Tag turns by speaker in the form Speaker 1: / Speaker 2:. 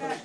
Speaker 1: はい。